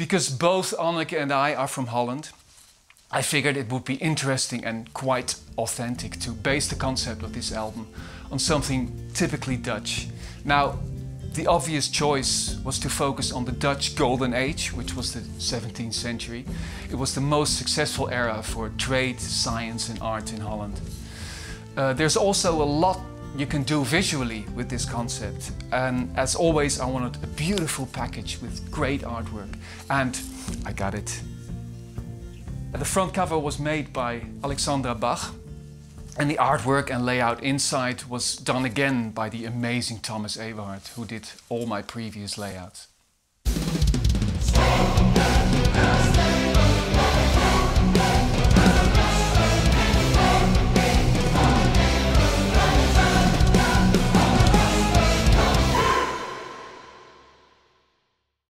because both Anneke and I are from Holland, I figured it would be interesting and quite authentic to base the concept of this album on something typically Dutch. Now, the obvious choice was to focus on the Dutch Golden Age, which was the 17th century. It was the most successful era for trade, science, and art in Holland. Uh, there's also a lot you can do visually with this concept. And as always, I wanted a beautiful package with great artwork. And I got it. The front cover was made by Alexandra Bach. And the artwork and layout inside was done again by the amazing Thomas Ewerhard, who did all my previous layouts.